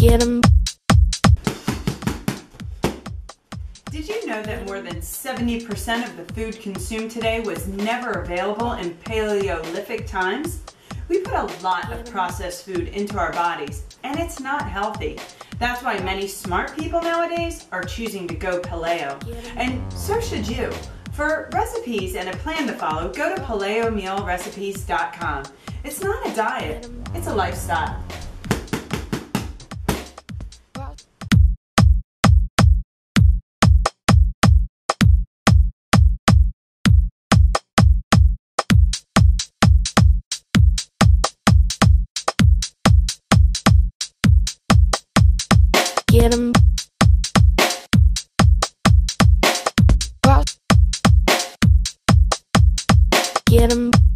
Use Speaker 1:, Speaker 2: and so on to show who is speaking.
Speaker 1: Get.
Speaker 2: Did you know that more than 70% of the food consumed today was never available in Paleolithic times? We put a lot of processed food into our bodies, and it's not healthy. That's why many smart people nowadays are choosing to go paleo. And so should you. For recipes and a plan to follow, go to paleomealrecipes.com. It's not a diet, it's a lifestyle.
Speaker 1: Get 'em. Get 'em.